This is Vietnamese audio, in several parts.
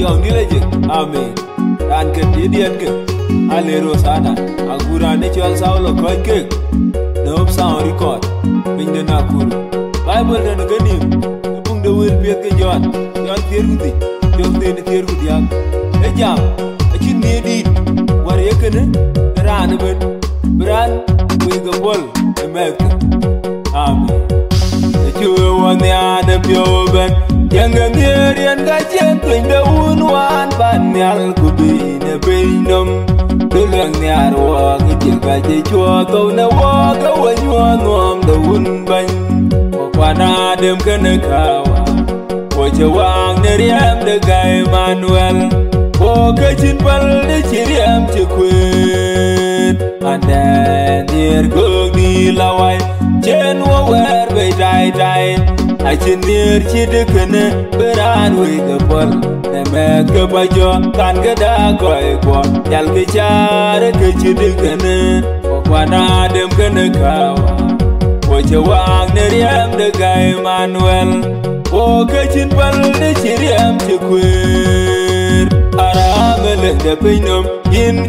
jong ni leje amen ran ke? Didian ke alero sana agura ne chal saulo koy ke? No sound record. Pin de nakuru bible de ganim bung de wel pet ke jon jon tier gudi jom te ne tier gudi ak. E jam. A chin ne di. War yekene ran ben. Bran wi ga bol. E mek amen e chuwe won ya de pyo ben Yang ngirian ga chen twin de wan ban nyal kubi ne peinom Tulang nyar wa ki gaji ga che chua to na wa ga wa nyua nuam daun un ban Wa kwa na dem ka kawa Wa wang neriam de gai manuel. Wa ka chin pal de chiriam riam che dir And di lawai Chen wa wer be dai dai chi de kene ko kwa na dem kene kawa ko che wang ne riam de ga Emmanuel ko ke chin pal de chi riam chi kwer aramele de pinom yin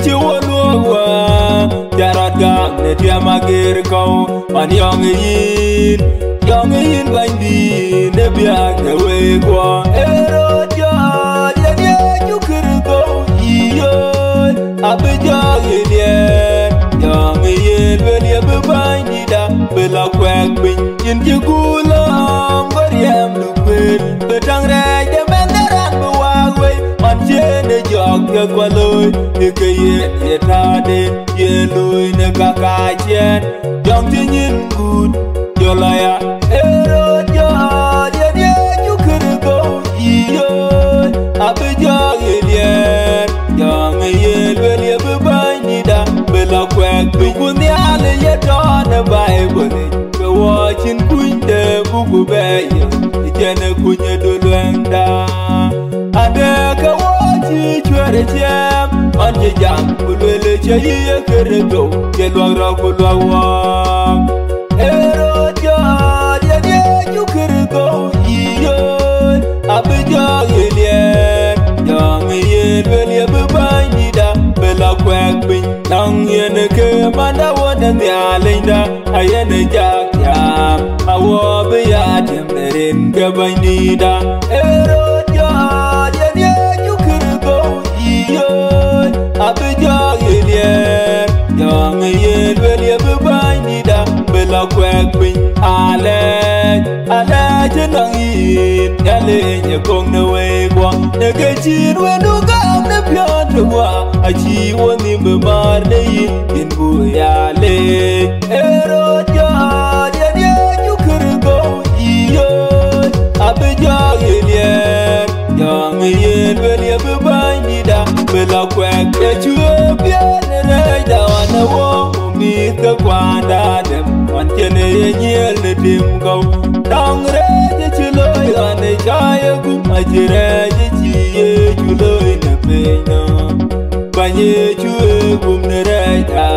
chi in lo wa jarat ga ne dia magir ko man yong yin Young in bindi ne biak ne we kwa ero jo ye ye you could go yo abejo ye ye young in well ye be bindi da be la kwek bin in ji gula ngor yem lu kwel be tang re je men deran be wa we man je ne jog ye kwa loy e ke ye ye ta de ye loy ne ka ka chen young tin in good jolaya. La ya ero jo ye ye you could go yo abejo ye ye young ye kwek bin kun ya le ye to ne bible ke watching kun de bugu kunye do ade kewachi chwere chem. On jam bulwele che ye kere go. Lwele be bela kwek bin nang ye ke manda wona ne ayene jak awo be ya temnerin ke ero jo ye ye you kere go yang ye lwele bela kwek bin ale ale jenang yin yale nye kong ne we kwa ne ke chin we nu gam ne pyo to wa a chi wo ni me mar ne yin yin bu ya le ero jo ye ye you could go yo abe jo ye ye yang ye we ye be bai ni da be la kwek ke chu pye ne re wong wa ne wo mi còn chưa da dem wan tìm ye nyel ne dim go dong re je chulo ya ne cha ye gu ma je re je chi ye chulo ne pe no ba ye ne re ta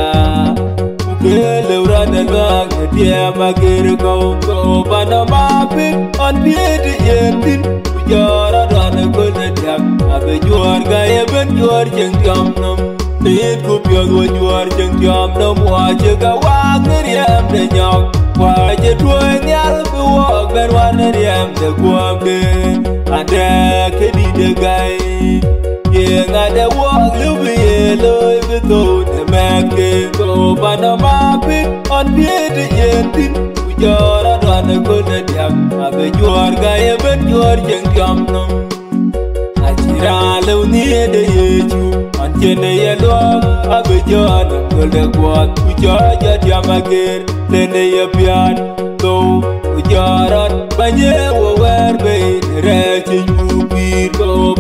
ke le ra ne ba ke tie ma ke ru go go ba na ma pi on pie de ye tin. Ku giờ ra ra ne go ne ta a be juar ga ye ben juar jeng jam nam Nit ku pyo go juar jeng jam nam wa je ga wa ke riem de nyok wa je tuo nyal bu wok ben wa ne để de guam anh ade ke di de gai ye nga de wok lu bi ye loy bi to de me ke go ba na ma pi on pie de ye tin ku jora do ne go ne diam a be juar ga ye ben juar jeng jam nam Ajira lew ni de ye chu an chene ye lo abe jon ko le kwat ku jo ja dia mager le ye pian, to ku banye wo wer be re chi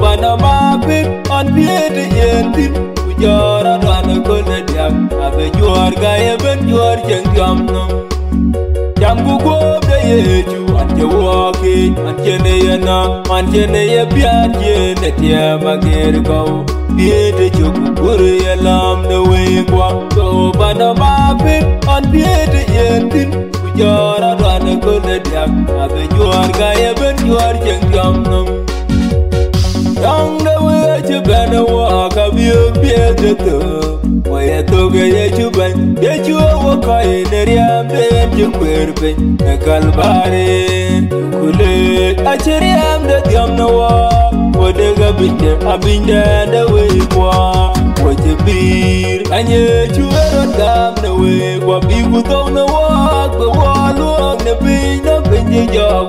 bana ma pe an pie de ye tin ku abe ben jeng jam jam go de ye chu an je wo ke an chene ye na an chene ye pian ye ne dia mager ko Pie de choku kuru ye lam ne we kwa bana ma pin on pie Kujara dwana kule diak Abe juar ga ye ben juar jeng jam nam Yang de we chu bana wa ka biyo biyo de ya wa ya to ya ye chu ban ye chu wa ka kalbare kule a chiriam de diam na wa wa de ga binde abinde de we kwa bir anye chu ero dam na wekwa bigu bi na wa kwa wa lu ne bi na bin je jo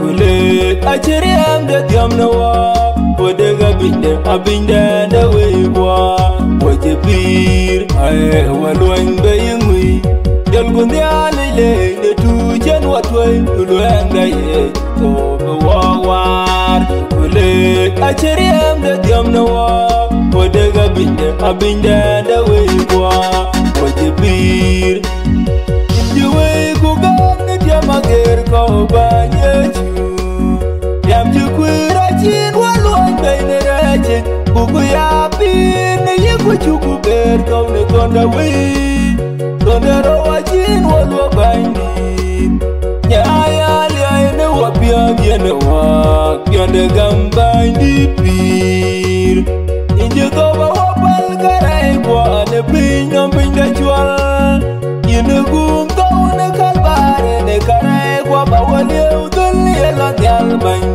kule a chiriam de diam na wa wa de ga binde abinde de we kwa wa je bir ai wa lu an be yingui Jal gundi ali le ne tu chen wa twai lu anga ye. To be wa war kule a chiriam de diam na wa. Wa de ga binde abinde de we kwa wa je bir Ye we ku ga ne dia mager kon da we Kondero wachin walwa bandi Nyaya liya ene wapia giene wak Pionde gambandi pir Inje toba wapal karai kwa Ne piny nom piny ine chwal. Yine gum tau ne kalbare Ne karai kwa bawali udul yelo nyal bany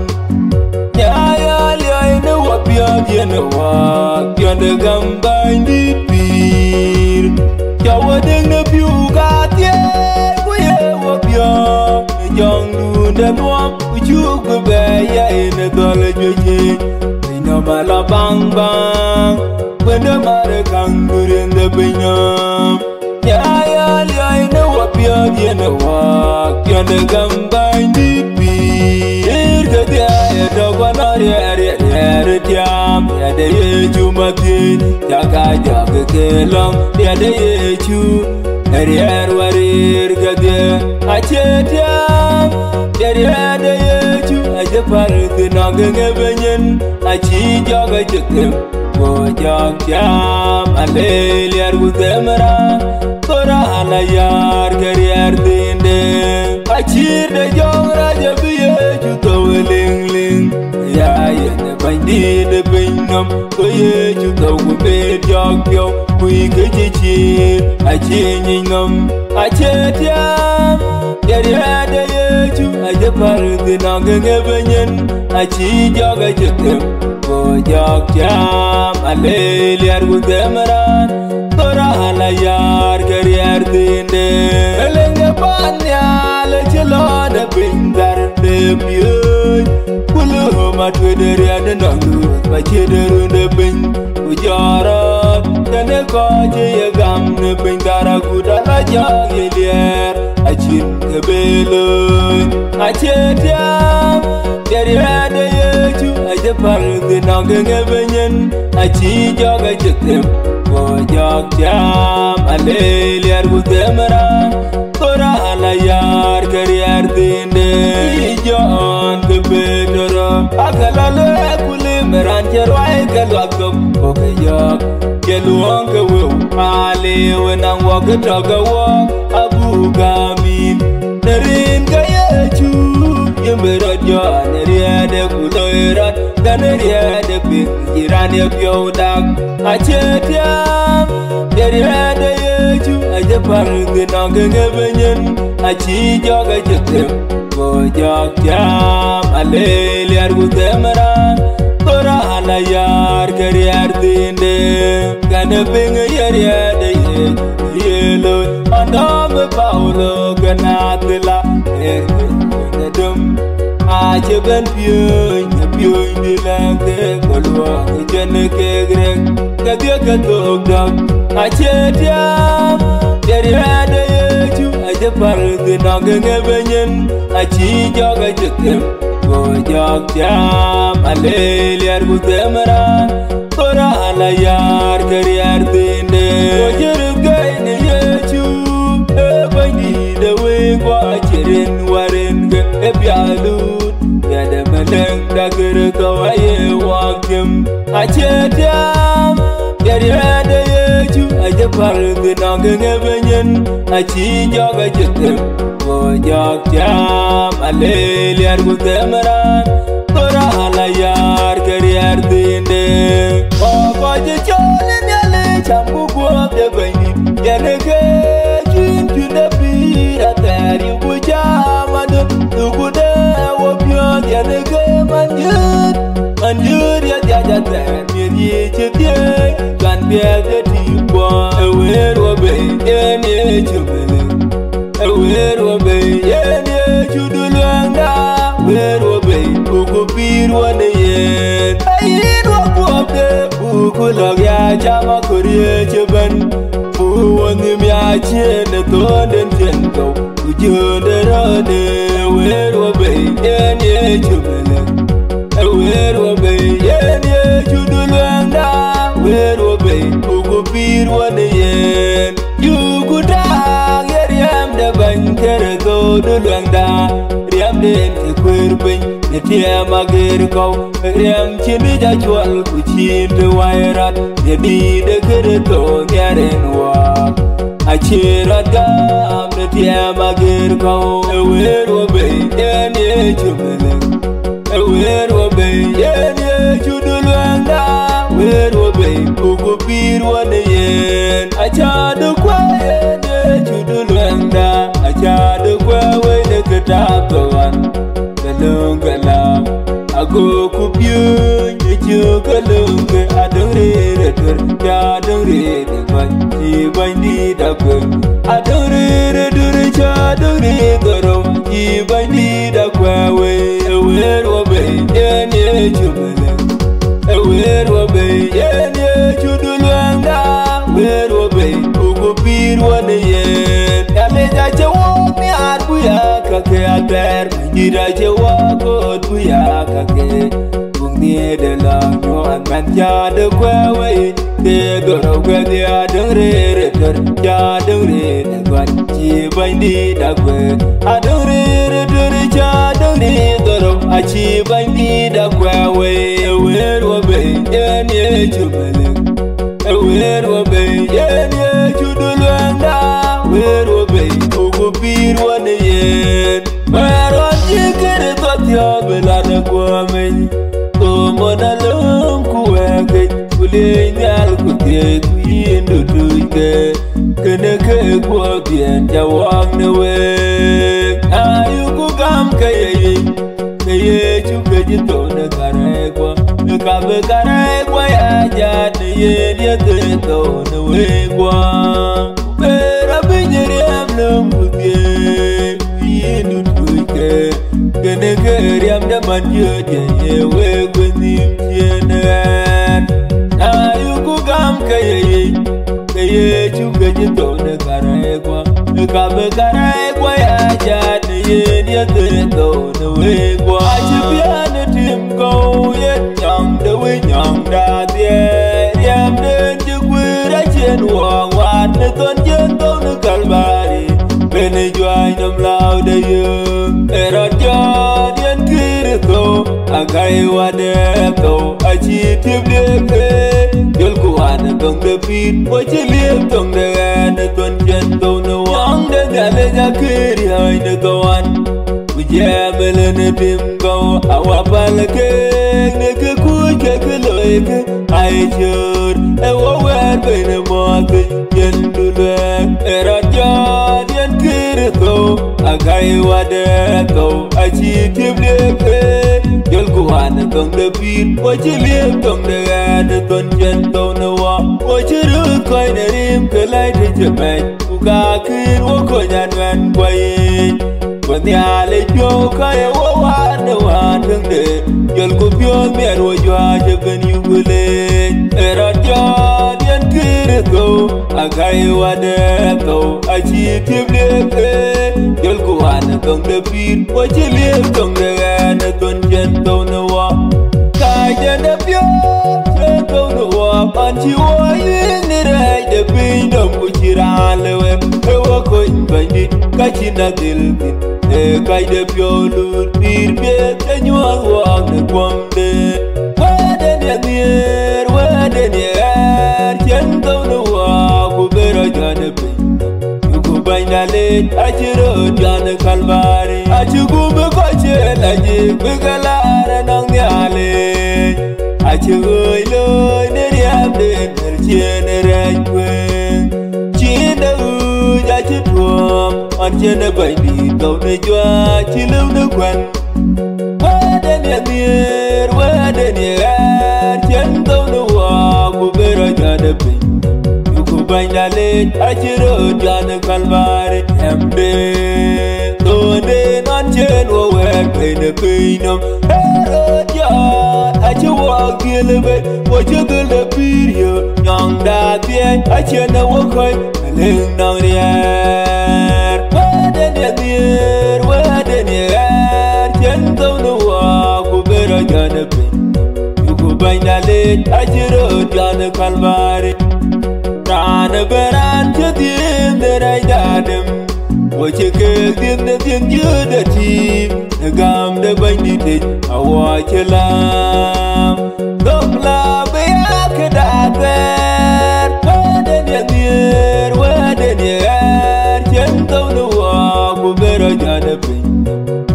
wapia giene de gamba ndi pir Jawa ding ne piu ga tie ku ye wo pio Me jong du de no ku chu ku be ya ene dole jo no ma la bang bang Wende mare kang durin de pino Ya ya li ai ne wo pio die wa Pio de gamba ndi pir ga ke dia ye do kwa na re re ye Etiam, yada yechu makin, yakaja kekelam, yada yechu, erier warir gade, achetiam, yada yechu, aja parthi nagenge benyen, achi jaga chekem, wajak tiam, aleliar wutemra, kora alayar gerier dinde, achir de jongra jabiyechu taweling ling, ling Ya yene bandi de binyam Ko ye chu towe bed jog pyo Kui ke chi chi Achi nyingam Ache tiam Yeri hada ye chu Ache parthi nogenge benyen Achi joga chukem Go mà tiam Alelier guzemran Kora ala yar kerier dinde Elenge pan yale chilo de bindar de piyoy Kulu ma tweder ya de nongu Ma chederu de bin Ujara Tane koje ye gam ne bindara kuda la jag ye lier Achin kebeloy Ache tiam Yeri hada ye chu Ache parthi nogenge benyen Achi joga chukem Go jog tiam Alelier guzemra ra, ala yar karier dinde Ijon kebedoro Akalalo ekuli meran cherwai kelwagam Oke yok Keluong kewew Ali wenang wak toga wak Abu gamin. Nerin kaya chu Yemberot yo Neriade kuloirat Ganeriade ping Jirane pyo dak Ache tiam Neriade yechu jetem gojaakyaa maleeli argute maraan gorahana yaar keryaartiinde kanepinge yeryeedeye yelo ondoobe paulo genaatila edum aacheben piony apiony dilengte kolwok jenekegrek kedhiekethoogdok acheetiam yeryeedeye ganatila Erke dum Ache ben piyoy Ne piyoy di lente Kolwa ke jene ke grek Ke dia ke tok dak Ache tiam Yeri hada yechu Ache parthi nogenge benyen Achi joga chukem Go jog tiam Alelier guzemran Kora ala yar kerier dinde Go jirib gaini yechu Ebani de we kwa chirin warin ge ebyalut Yada meleng dagir kawaye wakim Ache tiam Yari hada yechu Ache parthi nogenge benyen Achi joga chukem Go jog tiam Alelier guzemran Kora ala yar dier dinde Oko je chole nyale chambu guop de benyi Yene ke chin chune pira teri buja madu Dugude wopion yene ke manjut Manjut ya jaja ter Miri chibye Kan bieg de tikwa Ewer wobe Yene chumele Ewer wobe Yene chudulwanga Ewer wobe Ugu pir wane yen Ayin wakwabde Ugu log ya chama kurye cheben Uwani mya chene tonden chendo Ujunde rane Ewer wobe Yene chumele Ewer wobe Yene chudulwanga Ewer wobe Ugu yen. Wane yen Yugu da ban kere bany kere da dulwanga Riem den ke kwer bin Ne tiem magir kau Riem chini ja chwal ku chin te wairat Ne di de kere to nyaren a Achirat gam ne tiem magir kau Ewer wobe yen ye chumeleng Ewer wobe yen ye chudulwanga Ewer wobe ugu birwa wane yen Achadu kwa yen ye chudulwanga Achadu kwa wene kitab kawan Galung galam Ago kupyun ye chukalung ke adung re re tur Ya adung re re kwan Ji bany di dakwe Adung re re dur cha adung kake ater Manjira che wok ot buya kake Bung ni de la nyuan man ja de kwe we De goro kwe de adung re re ter Ja adung re de kwan Chi bany di da kwe Adung re re ter cha adung re a Achi bany di da kwe we Ewer wobe yen ye chumeleng Ewer wobe yen ye chudulwanga Ewer wobe ugu pir wane yen Meron jikere totyo belane kwameny Omona lum kuweke Kule nyal kutie kuyindu tuike Kene ke kwa bien jawang ne wek Ayuku gam kayeye Keye chuke jitone karekwa Kabe karekwa ya jane yen yate tone wekwa Bera binyeri amlum kutie Kuyindu kề. Kene ke riam de manjode ye wekwe nim tienen Ayuku gam kayeye Keye chuke jitone karekwa e Kabe karekwa ya jane yen yate tone wekwa Achipiane tim go yet nyang de we nyang da die Riam den jikwira chen wang wat ne ton jen tone kalbari Bene juai nam lau de yung Erot jon yen Agai wade to Achi tip lipe Yol ku an dong de pit Wachi lip dong de gane ton chen to no wang de gale ja kiri hai ne kawan Ujamele ne bim go Awapal ke Ne ke ku ke ke loy ke Ai chur Ewa wer bene mo ke jen dulek Erot jon yen kiri to Agai wade to Achi tip lipe Yol kuwan tong de pit Wachi lip tong de gane ton jen to ne wang Wachi rut lại ne rim ke lai te chepet Uka kir wo konyan wen kwa yin Kwani ale pyo kaya wo wan ne wan deng de Yol ko pyo mier wo jwa je ben yugule Era jon yen kiri to Agai wade to Achi tip lepe Yol ko wan tong de pit Wachi lip tong de gane ton jen to no wa. Kai jen de pyo che to no wa. Pan chi wa yin ni rai de pin dom ku chiran lewe Ewa ko in ban ni ka chi na dil tin E kai de pyo lut Bir be te nyuang wang ne kwam de. Bero jane pin Yuku banya len Achiro jane kalbari Achugu me koche laji Bigalare nang nyale achi ơi lơi nè riam đến ở trên rạch quên chiến đã ư ra chết ruộng on trên bảy đi cầu nơi choa chỉ lưu nước quen qua đến nhà miền qua đến nhà chân cầu nơi kalvari emde to de non chen wo we pein peinum ero ja achi wo gele be wo jugule pirio. Nyang da tie achi na wo koi leng nong rier. Wade ne bier wade ne er chen to no wa ku bero jan pein ku banya le, achiro jan beran cho tiên để đây đã đêm Ôi chê kê tiên để tiên như đã chìm Gam để bánh đi thịt Awa chê làm Đông là bé cái đã quen Quá đến nhà tiên Quá đến nhà er Chân tâu nữ hòa Cô bê rồi nhà đập bình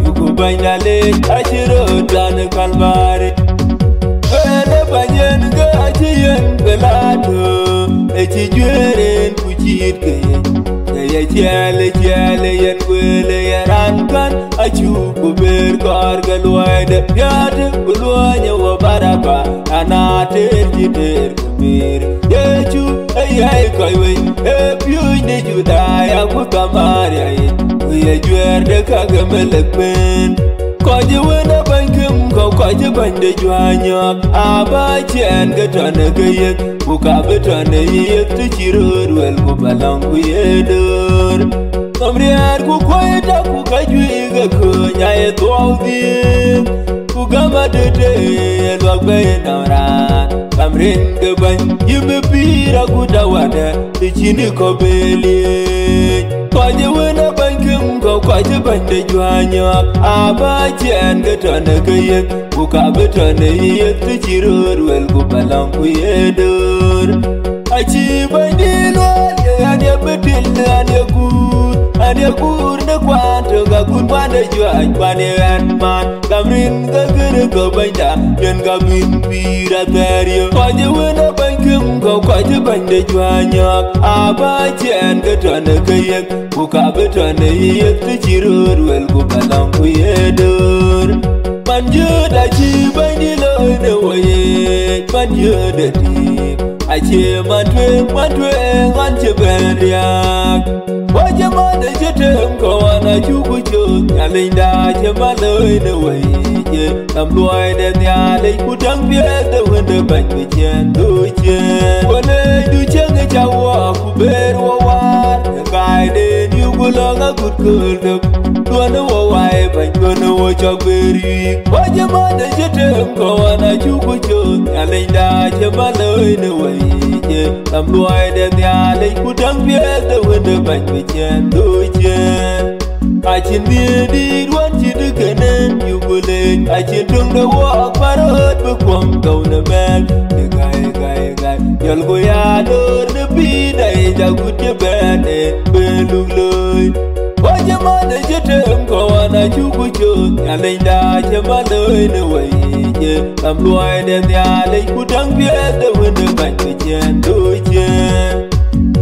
Yêu cô bánh đã lên Ai chê rơ tràn kalvari Ene banyen ga chiyen ci jueren ku ciit ke ke ya ciale ciale yan wele yaran kan acu ku ber ko arga luaide yad buluanya wa baraba anater jiter ku bir ye cu ayay koy wen e piyuj ne judaya ku kamar yayin ku ya juer de kagemelek ben kukamari ayin Kuya jwerde kagamelek men Koje wena bankim ko koje bande jwanyo Aba chen ga tone ga yek Buka betone yek tu chirur wel ku balang ku yedur Kamriar ku kwaye ta ku ka jwi ga ku nyaye tuwaw di Ku gama dede lwak ra. Namran Kamrin ga bany yime pira ku dawada Tichini ko beli Koje wena bankim ko koje bande jwanyo Aba chen ga tone ga yek Buka betone yek tu chirur wel ku balang ku anh Achi bandi lwal ane betil ane gur ane gur cho anh ga gur kwande jwaj kwane an man kamrin ga gere ga banda yen ga min bira terio kwaje wena bankim ko kwaje jwa nyak aba chen ke tone ke yek ku ka be betone yek ti chirur wel ku balang ku yedur man yu da ji ban bandi lo ne woye man juda dik a che man twe man twe mana che ben yak chuk Nyalinda che maloi ne waije Nam luai de nyale kutang pie de wende bany me chen du chen Wale du chen e chawa kuber wawar Ngai de niu gulanga kut kulduk Duane wawai bany duane wo chok beri Waje mana jetem kawana chuku chuk Nyalinda che maloi ne waije je Tam luai de nyale kutang pie de wende bany me chen Achin bie di duan chi kenen yu gule Achin tung de wak parot be kwam kau ne mek De gai gai gai. Yal go ya dor ne pi dai ja gut je bene be lug loy Waje ma de je tem ko wana chu ku chu Nyaleng da che boy them ne wai je Tam luai de nyale kutang pie de wende bany me chen du chen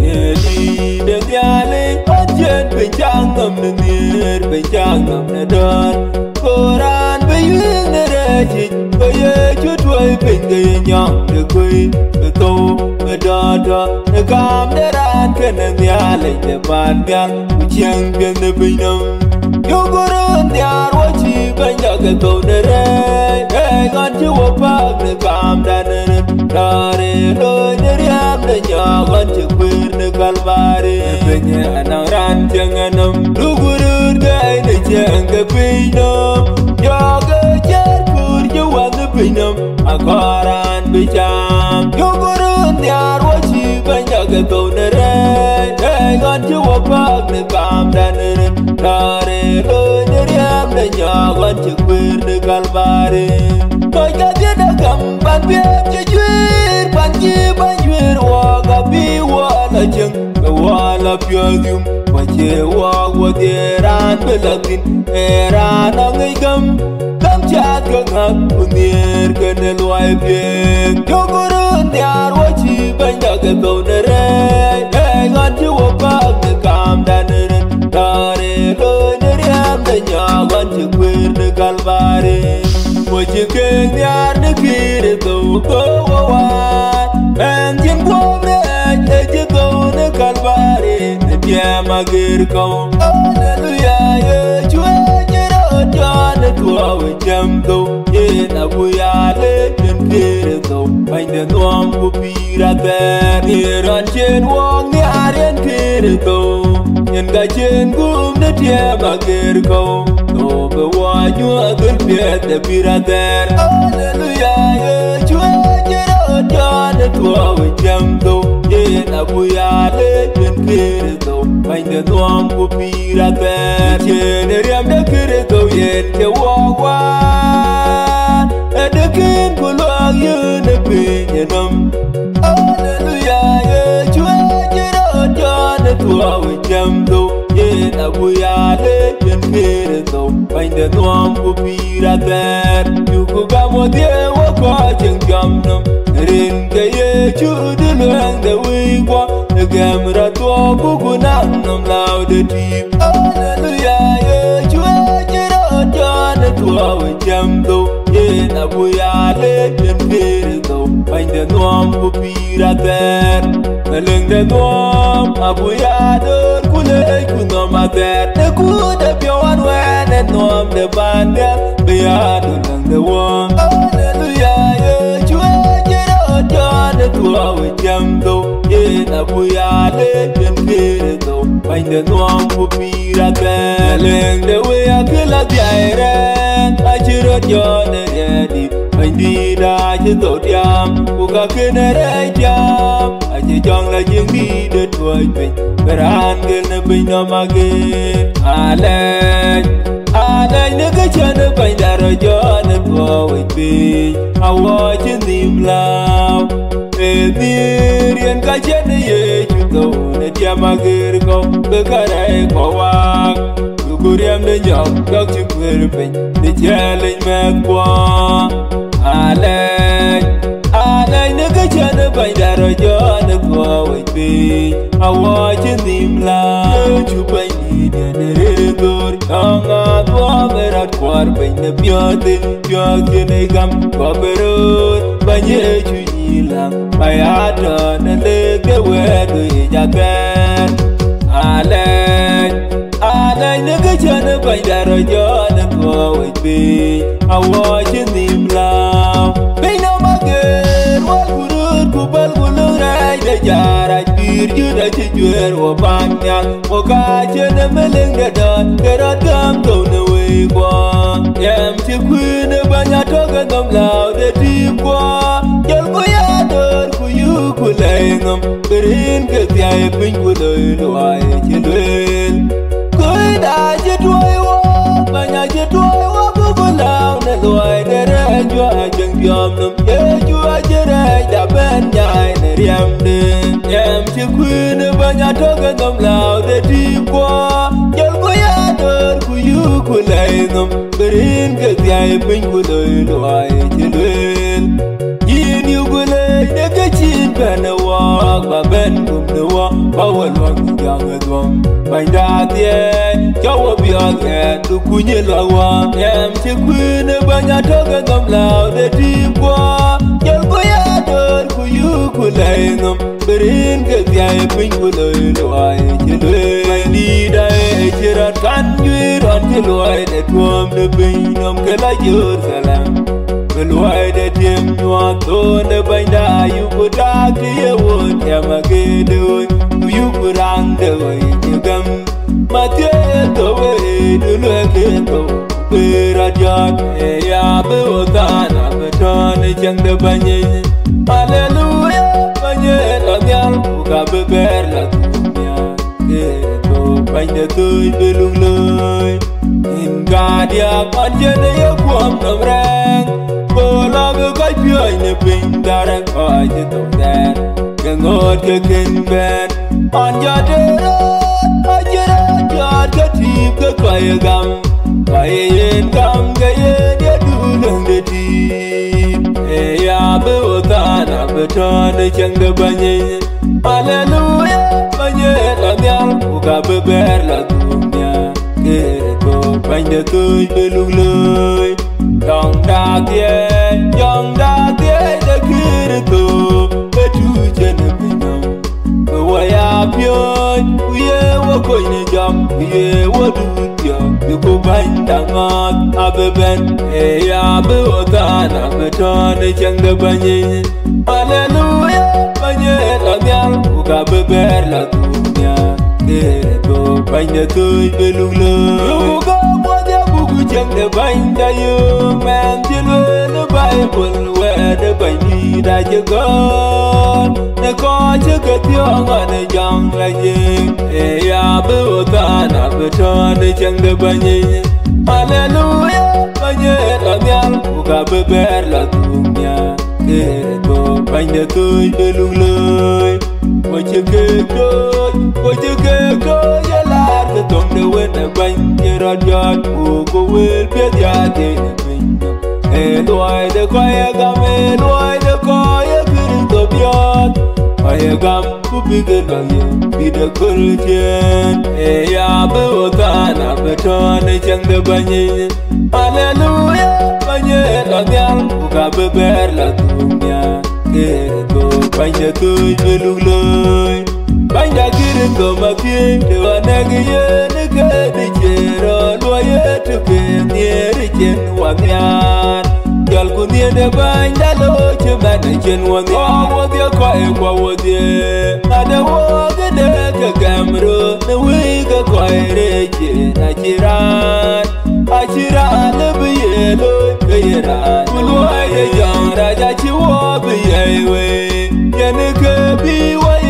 Yedi de nyale Achen bên trang ngầm ne mir bên trang ngầm ne don Koran pe yuen ne re chi Pe ye chu tuai pe nge ye nyang ne kui Pe to pe da da Ne kam ne ran ke ne nyale ne ban nyal Ku chiang piang ne pe nam Yo koran nyar wa chi nơi nya ke to ne re Hey ngan chi wa pak ne kam da ne ne Da re lo ne riam ne nya Ngan chi kwir ne kalbare Penye anang ran tiang anam Lugurur gai ne tiang ke pinam Ya ke jar kur je wan ne pinam Akaran bicham Lugurur nyar wachi banya ke to ne re Hey gan je wapak ne kam dan ne Dare lo ne riam ne nya Gan chi kwir ne kalbare Koi ka dia da kam ban biam je juir Ban ji ban juir waga bi hoa la wala hoa wache wa wadiran belakin era na ngai gam gam chat ka ngak kunir kene luai pien Yoguru nyar wachi banya ke to nere Hey ngan chu ne kam danirin Tare lo neriam de nyagan chu ne kalbare Wachi ke nyar ne kiri to ko wawan En jin gwabre e je ne kalbare Ne biya magir ko Hallelujah ye chue jiro jane tuwa we jam to Ye na buya le jen kiri to Bain de nuam ku pira ter Ye ran chen wong ni arien kiri to Yen ga chen gum ne tie magir ko To be wa ju agur piet de pira ter Hallelujah ye chue jiro jane tuwa we jam to Ye na buya le jen kiri to Bain de nuam ku pira ter Chen riam de kiri to yen ke wawan Edekin kuluang yun e pinyanam Hallelujah, ye chue jiro jane tuwa we jam to Ye na buya le jen kiri to Bain de nuam ku pira ter. Yuku gamo die wako cheng jam nam Rin ke ye chu du luang de wigwa Gamra to buku nam nam lao de tip Hallelujah. ye chue jiro jane tuwa we jam to Ye na buya le jen kiri to Bain de nuam ku pira ter Meleng de nuam abuya dor kule kunom ater De ku de piawan wen en nuam de bandel Biya du lang de wam jane tuwa we jam to Ye na buya le jen kiri to Bain de nuam ku pira ter Meleng de we akila biairen Achiro jone yedi Bain di da chi to tiam Ku ka kene re jam Achi jong la jing di de tuai pin Beran gel ne pin no magin cái chân ne bánh đã rồi daro jone tuwa we pin Awo chi nim lao. Edirien ka chene ye chuto Ne tiam agir ko Bekare ko wak Kuriam de nyok kak chi kwer pin De chelin me kwa Alej Alej ne ke bany bain daro jone tuwa we pin. Awo chi nim lao Chu bain re gor Yanga tuwa merat kwar bain ne pyotin Pyak jene gam Kwa perut Banye chu yilang Bayata ne leke wedu ijaken Alej Alej ne ke chane bain daro jone tuwa we pin Awo chi nim lao Bain no mager Wal gurur, kubal gulur rai de jaraj Bir juda chi jwer wo banyak Wo ka chene meleng de don Kerot gam to ne we kwa Yem chi kwene banya toga nom lao de ti kwa Jel ku ya dor ku yu ku lay ngam Berin ke tiay pin ku loy loay chi lwel. Kuy da chi tuay wo Banya chi tuay wo ku ku lao ne loay de re jwa jeng biom nam. Ye jwa chi rej da ben nyay ne riam de Yem chi kwene banya toga nom lao de ti kwa Jel ku ya dor ku yu ku lay ngam Berin ke tiay pin ku loy loay chi lwel. Yin yu ku lay ne ke chin ben wak Ba ben kum ne wak Ba wal wak ni jang e dwam Bain da tien Chawa biyak e Tu kunye la wak Yem chi kwene banya toga nom lao de ti yu ku ngam Berin ke tiay pin ku loy loay chi lwel Bain di da e chirat kan juir on chi loay de tuam de pin nom ke la Jerusalem Beluai de tim nyua to ne bainda yu ku ke ye won ya magedun ku yu ku rang de wai nyugam Matye to we du lue ke to Pera jat e ya be otana be ton chang de banye ni banye la nyal ku ka be ber la dunya ke to banye to be lung loy In gadia panjene ye nam reng Bola be kai pioi ne pin dare kai to den Gengot ke kin ben Anja dero Ajera jar ke tip ke kai gam Kai yen gam ke ye dia du beton chang de banye hallelujah banye la nyal ku ka beber la dunya kere to banye to beluloi dong da tie dong da tie de kere to betu chen ko wa ya pyo ye wo ko ni jam ye wo du tyo ye ko ban da ngot abeben. E ya be o ta na beton chang de banye hallelujah, banye la nyal ku ka beber la dunya kere to banye to beluloi you chẳng để de bany yêu men man ti nó bay buồn we để bany đi đã chưa có ne có chưa ke ti ong ne jang là gì e ya bu ta đã bu cho để chẳng để bany hallelujah Alleluia, la nyal ku ka be ber la dunya ke to bany de tu be lu loy ko che ke to ko che ke to ya la de tong we ne quanh Như ra jot mù cô wel biết ya de ne pin e loy de ko ye gam e để de ko cứ đừng tập byot Mà ye gam ku bi ge na ye bi de kul chen e ya be o ta na cho to chẳng được bao nhiêu hallelujah Bao nhiêu là ku ka cả ber la là ke nhà bany to be lu tôi banya lúc lời mapien te wanagi ye ne ke di chero lo ye te ke nieri chen wamian jal ku nie de banya lo che bana chen wamian wo dia ko e. Kwa wo dia ada wo ge de ke gamro ne wi ke ko e re che na chiran a chiran le bi ye lo ke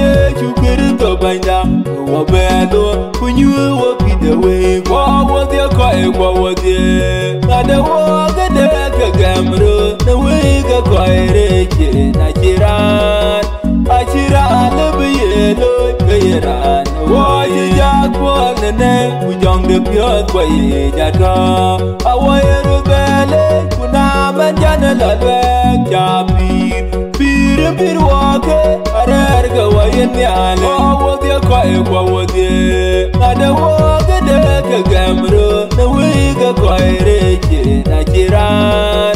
ye ra lo ye jang ra ja chi wo bi ye we ye ne ke bi wo ye chu to banda wo bendo kunyu wo pide we wo wo de ko e wo wo de ada wo ga de ka gamro na we ga ko e re ke na chiran. A chiran le bi ye lo ke ran wo ye ja ko ne ne ku jong de pyo ko ye ja to a wo ye ru bele, kuna man jana la le ja pir. tiribir wake arerga wayanni ale awadya kwa ikwa wadye adawaga deka gamro na wiga kwa ireje na jiran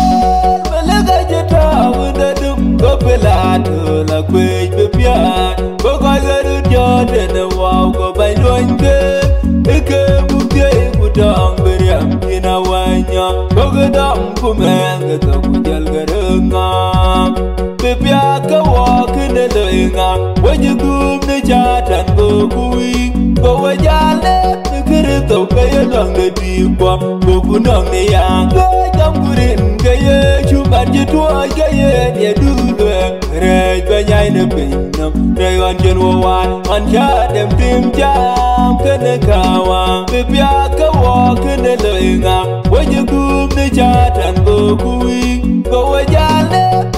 Ko pela to la kwe be pia Ko kwa ga du jo de na wow Ko bai luan ke Ike bu pia iku tong beriam Ina wanya Ko ga dam ku men Ga to ku jal ga renga Be pia ka wa kene lo inga Wanyi gum ne chatan go kui Ko wa jale Ni kiri to ka ye long de di kwa Ko bu nong ne yang Ko jam kurin ka ye Chuman je tuwa ka ye Nye du rồi về ba nyai bình pinam rồi wan jen wo wan Wan cha dem tim jam Kene kawa Be pia ka wa kene lo inga Wanyi gum ne chatan go kui Ko wa jale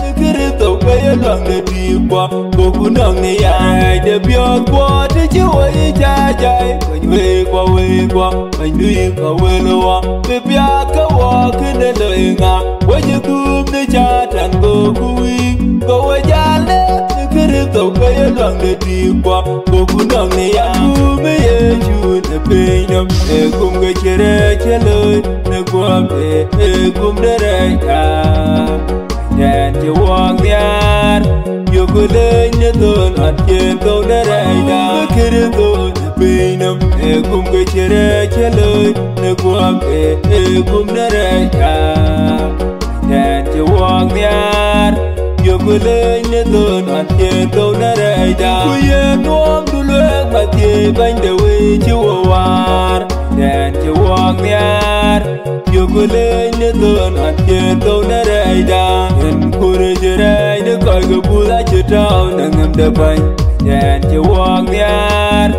ye long de di kwa Ko ku nong ne yang De pio kwa Te chi wo yi cha jai Kany we kwa we kwa Kany dui kwa we lo wa Be pia ka để kene lo inga Wanyi gum ne chatan go kui Ko wa jale Ni kiri to ka ye long de di kwa Ko ku nong ne yang Kume ye chu ne pinyam E kum ga chere chelo Ne kwa be E kum de re ya Yen ti wang nyar Yo ku le nye ton At yen to ne re ya Kiri to ne pinyam E kum ga chere chelo Ne kwa be E kum de re ya Yen ti wang nyar Yo ku le nye ton At yen to ne re ya Ku yen nuam du le Ma ti bany de we chi wo war Yen ti wang nyar Yo ku le nye ton to ne re ya kure jere Ne koi ga bula chi Na ngam de bany den che wang nyar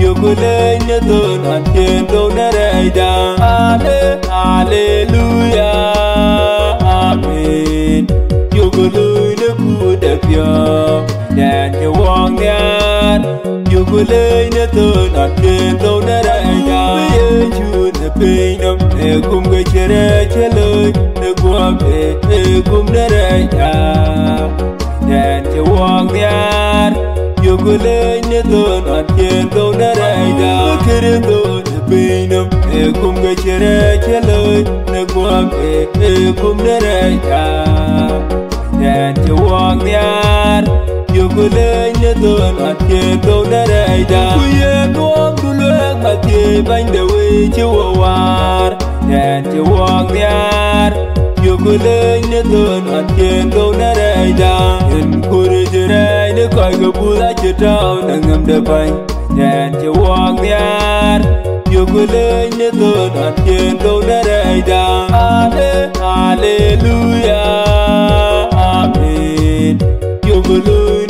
Yugule nye ton an chen do nere Ale Hallelujah Amen Yugulu ne ku de pyo Den che wang nyar Yugule nye ton an chen do nere da Ye chu ne ping nam Ne kum ge chere cheloi Ne guam e e kum nere da Den che wang nyar Yugule nye ton an chen do nere da Kere ton ne ping nam Ne kum ge chere cheloi Ne guam e e kum nere da Den che wang nyar Yugule nye ton an chen do nere da Kuye nuam dulwe matye bany de we che ngàn chiều hoàng nhát Yêu cô lên nhớ thương ăn tiền câu nà rời đà Nhân cô đi chờ đây nếu coi gỡ bù lá chờ trao nà ngầm đà bánh Ngàn Yêu cô lên nhớ thương ăn tiền câu nà rời đà Ale, Alleluia, Amen. Yêu cô lên